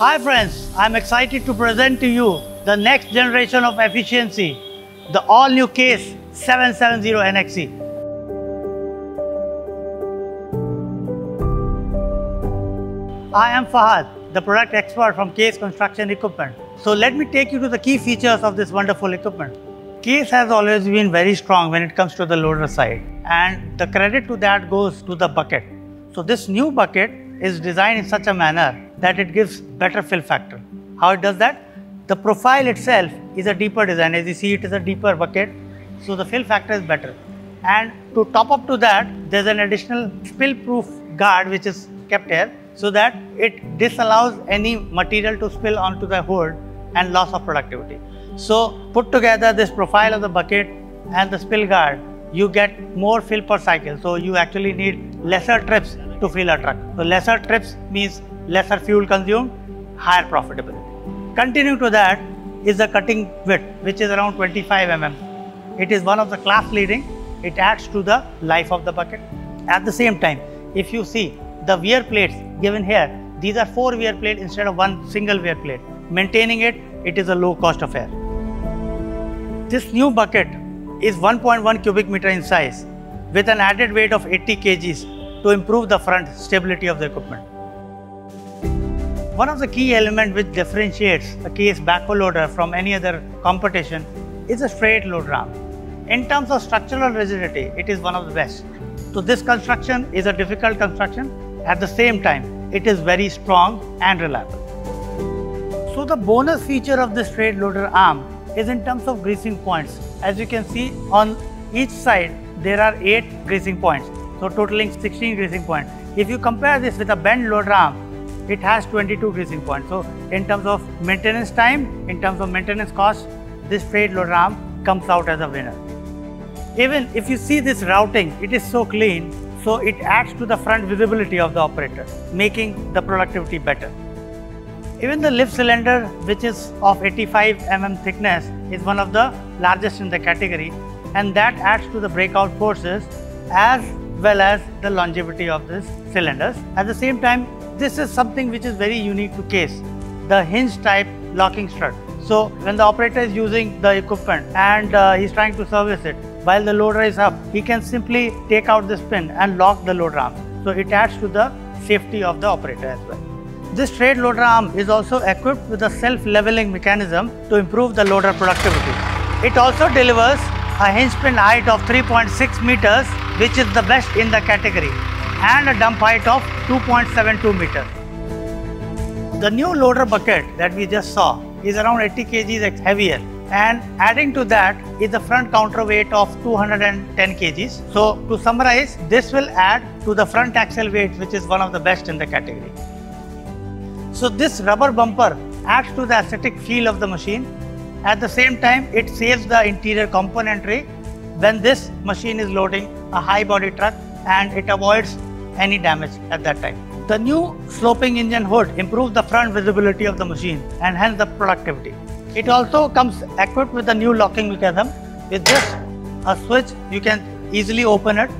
Hi friends, I'm excited to present to you the next generation of efficiency, the all-new Case 770 NXE. I am Fahad, the product expert from Case Construction Equipment. So let me take you to the key features of this wonderful equipment. Case has always been very strong when it comes to the loader side and the credit to that goes to the bucket. So this new bucket is designed in such a manner that it gives better fill factor. How it does that? The profile itself is a deeper design. As you see, it is a deeper bucket, so the fill factor is better. And to top up to that, there's an additional spill-proof guard which is kept here so that it disallows any material to spill onto the hood and loss of productivity. So put together this profile of the bucket and the spill guard, you get more fill per cycle. So you actually need lesser trips to fill a truck. So lesser trips means lesser fuel consumed, higher profitability. Continuing to that is the cutting width, which is around 25 mm. It is one of the class leading. It adds to the life of the bucket. At the same time, if you see the wear plates given here, these are four wear plates instead of one single wear plate. Maintaining it, it is a low cost affair. This new bucket is 1.1 cubic meter in size with an added weight of 80 kgs to improve the front stability of the equipment. One of the key elements which differentiates a case backhoe loader from any other competition is a straight load arm. In terms of structural rigidity, it is one of the best. So this construction is a difficult construction. At the same time, it is very strong and reliable. So the bonus feature of this straight loader arm is in terms of greasing points. As you can see on each side, there are 8 greasing points. So totaling 16 greasing points. If you compare this with a bend loader arm, it has 22 greasing points. So in terms of maintenance time, in terms of maintenance cost, this straight loader arm comes out as a winner. Even if you see this routing, it is so clean, so it adds to the front visibility of the operator, making the productivity better. Even the lift cylinder, which is of 85 mm thickness, is one of the largest in the category and that adds to the breakout forces as well as the longevity of these cylinders. At the same time, this is something which is very unique to case, the hinge type locking strut. So when the operator is using the equipment and uh, he's trying to service it, while the loader is up, he can simply take out this pin and lock the loader arm. So it adds to the safety of the operator as well. This straight loader arm is also equipped with a self-leveling mechanism to improve the loader productivity. It also delivers a hinge pin height of 3.6 meters, which is the best in the category, and a dump height of 2.72 meters. The new loader bucket that we just saw is around 80 kgs heavier and adding to that is the front counterweight of 210 kgs. So to summarize, this will add to the front axle weight which is one of the best in the category. So this rubber bumper adds to the aesthetic feel of the machine. At the same time, it saves the interior componentry when this machine is loading a high body truck and it avoids any damage at that time. The new sloping engine hood improves the front visibility of the machine and hence the productivity. It also comes equipped with a new locking mechanism. With just a switch, you can easily open it.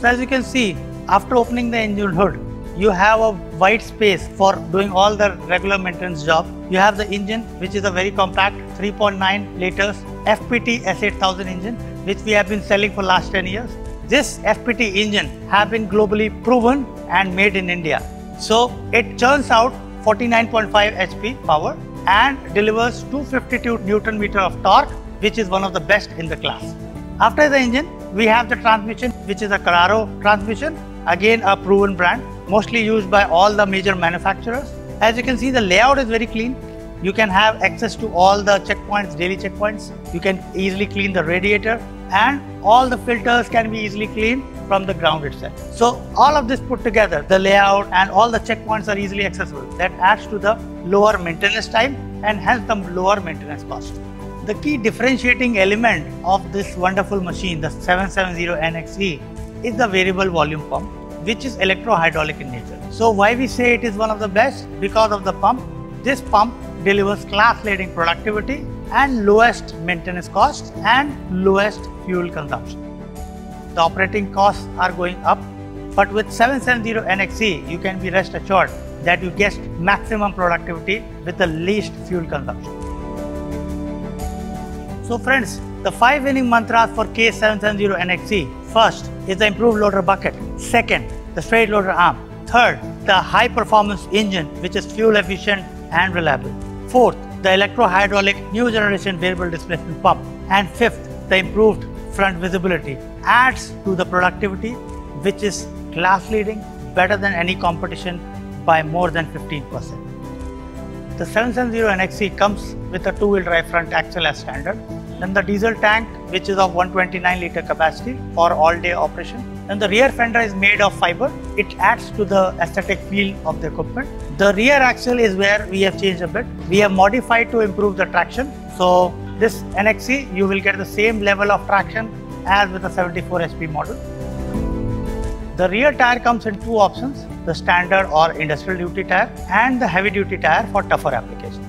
So as you can see, after opening the engine hood, you have a wide space for doing all the regular maintenance job. You have the engine, which is a very compact 3.9 liters FPT S8000 engine, which we have been selling for last 10 years. This FPT engine have been globally proven and made in India. So it churns out 49.5 HP power and delivers 252 Newton meter of torque, which is one of the best in the class. After the engine, we have the transmission, which is a Carraro transmission, again a proven brand, mostly used by all the major manufacturers. As you can see, the layout is very clean. You can have access to all the checkpoints, daily checkpoints. You can easily clean the radiator and all the filters can be easily cleaned from the ground itself. So all of this put together, the layout and all the checkpoints are easily accessible. That adds to the lower maintenance time and hence the lower maintenance cost. The key differentiating element of this wonderful machine, the 770 NXE, is the variable volume pump, which is electro-hydraulic in nature. So why we say it is one of the best? Because of the pump. This pump delivers class-leading productivity and lowest maintenance cost and lowest fuel consumption. The operating costs are going up, but with 770 NXE, you can be rest assured that you get maximum productivity with the least fuel consumption. So friends, the five winning mantras for K770 NXE. First is the improved loader bucket. Second, the straight loader arm. Third, the high performance engine which is fuel efficient and reliable. Fourth, the electro-hydraulic new generation variable displacement pump. And fifth, the improved front visibility adds to the productivity which is class leading, better than any competition by more than 15%. The 770 NXE comes with a two-wheel drive front axle as standard. Then the diesel tank, which is of 129 liter capacity for all-day operation. Then the rear fender is made of fiber. It adds to the aesthetic feel of the equipment. The rear axle is where we have changed a bit. We have modified to improve the traction. So this NXE, you will get the same level of traction as with the 74 HP model. The rear tire comes in two options, the standard or industrial duty tire and the heavy duty tire for tougher applications.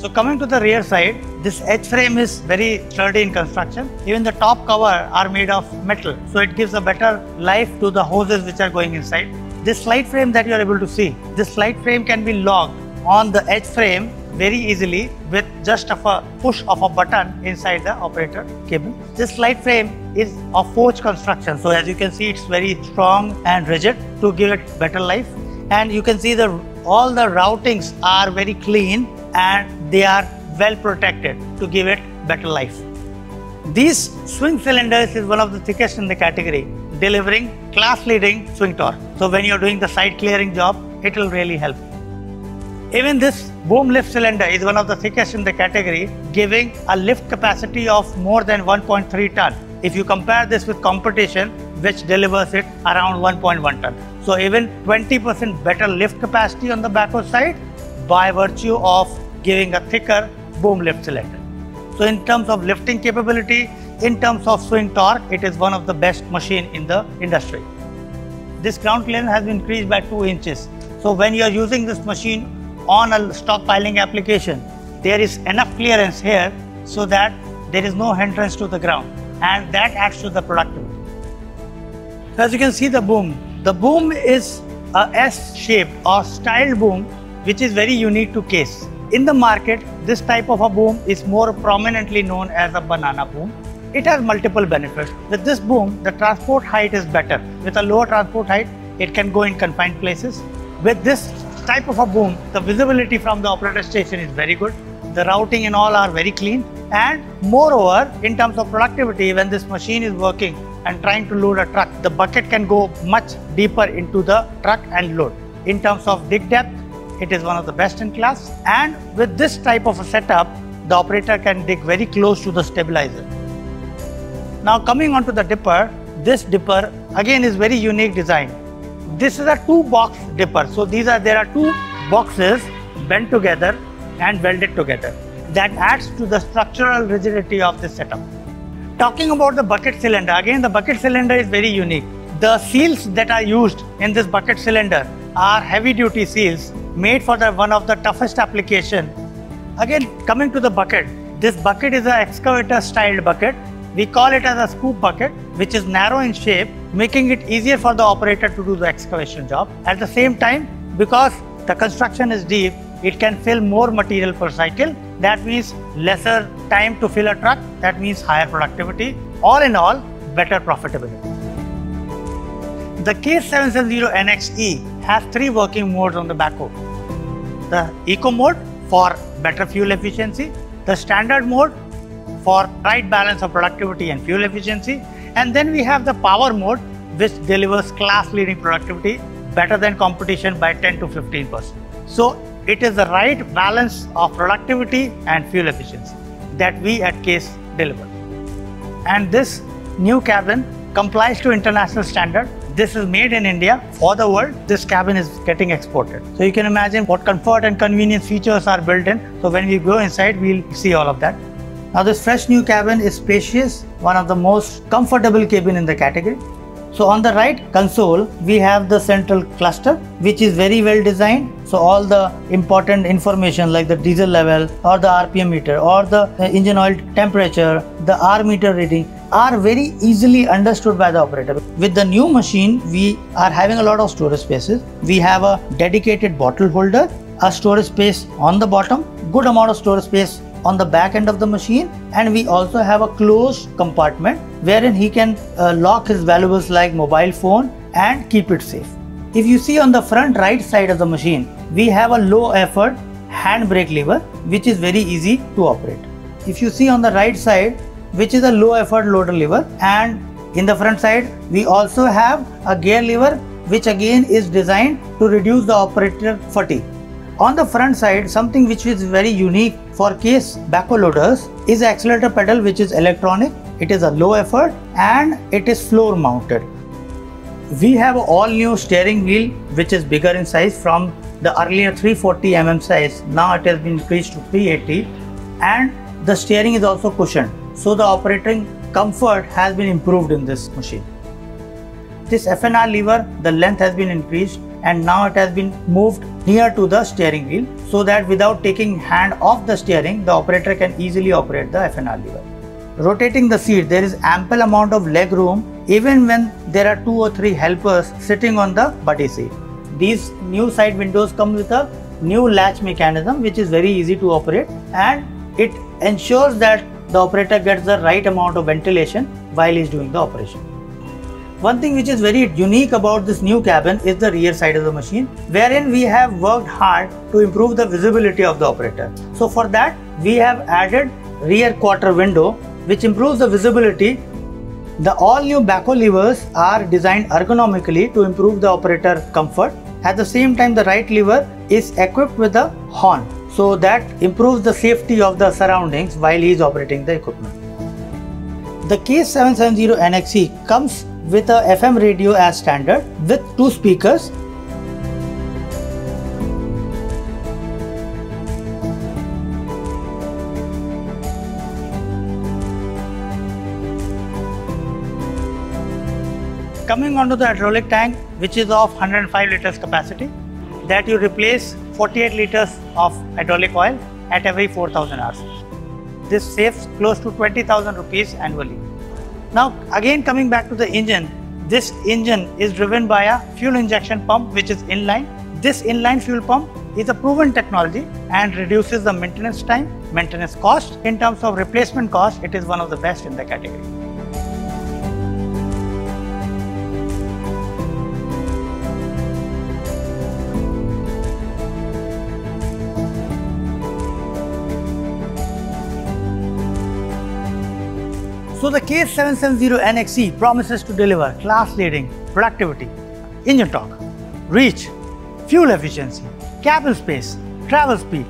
So coming to the rear side, this edge frame is very sturdy in construction. Even the top cover are made of metal. So it gives a better life to the hoses which are going inside. This slide frame that you are able to see, this slide frame can be locked on the edge frame very easily with just of a push of a button inside the operator cable. This slide frame is of forged construction. So as you can see, it's very strong and rigid to give it better life. And you can see the all the routings are very clean and they are well protected to give it better life. These swing cylinders is one of the thickest in the category, delivering class leading swing torque. So when you're doing the side clearing job, it will really help. Even this boom lift cylinder is one of the thickest in the category, giving a lift capacity of more than 1.3 ton. If you compare this with competition, which delivers it around 1.1 ton. So even 20% better lift capacity on the backward side by virtue of giving a thicker boom lift cylinder. So in terms of lifting capability, in terms of swing torque, it is one of the best machine in the industry. This ground clearance has been increased by 2 inches. So when you are using this machine on a stockpiling application, there is enough clearance here so that there is no hindrance to the ground and that adds to the productivity. As you can see the boom, the boom is a S-shaped or styled boom which is very unique to case. In the market, this type of a boom is more prominently known as a banana boom. It has multiple benefits. With this boom, the transport height is better. With a lower transport height, it can go in confined places. With this type of a boom, the visibility from the operator station is very good. The routing and all are very clean. And moreover, in terms of productivity, when this machine is working and trying to load a truck, the bucket can go much deeper into the truck and load. In terms of dig depth, it is one of the best in class. And with this type of a setup, the operator can dig very close to the stabilizer. Now coming on to the dipper, this dipper again is very unique design. This is a two box dipper. So these are there are two boxes bent together and welded together. That adds to the structural rigidity of this setup. Talking about the bucket cylinder, again the bucket cylinder is very unique. The seals that are used in this bucket cylinder are heavy duty seals made for the one of the toughest application. Again coming to the bucket, this bucket is an excavator styled bucket we call it as a scoop bucket, which is narrow in shape, making it easier for the operator to do the excavation job. At the same time, because the construction is deep, it can fill more material per cycle. That means lesser time to fill a truck. That means higher productivity. All in all, better profitability. The K770 NXE has three working modes on the backhoe. The Eco mode for better fuel efficiency, the Standard mode for right balance of productivity and fuel efficiency. And then we have the power mode, which delivers class leading productivity better than competition by 10 to 15%. So it is the right balance of productivity and fuel efficiency that we at CASE deliver. And this new cabin complies to international standard. This is made in India for the world. This cabin is getting exported. So you can imagine what comfort and convenience features are built in. So when we go inside, we'll see all of that. Now this fresh new cabin is spacious, one of the most comfortable cabin in the category. So on the right console, we have the central cluster, which is very well designed. So all the important information like the diesel level or the RPM meter or the uh, engine oil temperature, the hour meter reading, are very easily understood by the operator. With the new machine, we are having a lot of storage spaces. We have a dedicated bottle holder, a storage space on the bottom, good amount of storage space on the back end of the machine and we also have a closed compartment wherein he can uh, lock his valuables like mobile phone and keep it safe. If you see on the front right side of the machine, we have a low effort hand brake lever which is very easy to operate. If you see on the right side, which is a low effort loader lever and in the front side, we also have a gear lever which again is designed to reduce the operator fatigue. On the front side, something which is very unique for case backhoe loaders is accelerator pedal which is electronic. It is a low effort and it is floor mounted. We have all new steering wheel which is bigger in size from the earlier 340 mm size. Now it has been increased to 380 and the steering is also cushioned. So the operating comfort has been improved in this machine. This FNR lever, the length has been increased and now it has been moved near to the steering wheel so that without taking hand off the steering, the operator can easily operate the FNR lever. Rotating the seat, there is ample amount of leg room even when there are two or three helpers sitting on the buddy seat. These new side windows come with a new latch mechanism which is very easy to operate and it ensures that the operator gets the right amount of ventilation while he is doing the operation. One thing which is very unique about this new cabin is the rear side of the machine, wherein we have worked hard to improve the visibility of the operator. So for that, we have added rear quarter window, which improves the visibility. The all new backhoe levers are designed ergonomically to improve the operator comfort. At the same time, the right lever is equipped with a horn so that improves the safety of the surroundings while he is operating the equipment. The Case 770 NXE comes with a FM radio as standard with two speakers Coming onto the hydraulic tank which is of 105 liters capacity that you replace 48 liters of hydraulic oil at every 4000 hours. This saves close to 20,000 rupees annually. Now again coming back to the engine, this engine is driven by a fuel injection pump which is inline. This inline fuel pump is a proven technology and reduces the maintenance time, maintenance cost. In terms of replacement cost, it is one of the best in the category. So the Case 770 NXE promises to deliver class-leading productivity, engine torque, reach, fuel efficiency, cabin space, travel speed,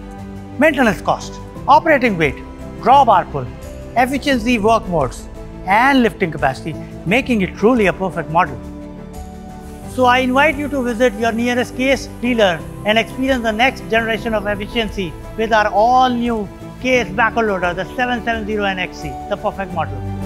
maintenance cost, operating weight, drawbar pull, efficiency work modes, and lifting capacity, making it truly a perfect model. So I invite you to visit your nearest Case dealer and experience the next generation of efficiency with our all-new Case backhoe loader, the 770 NXE, the perfect model.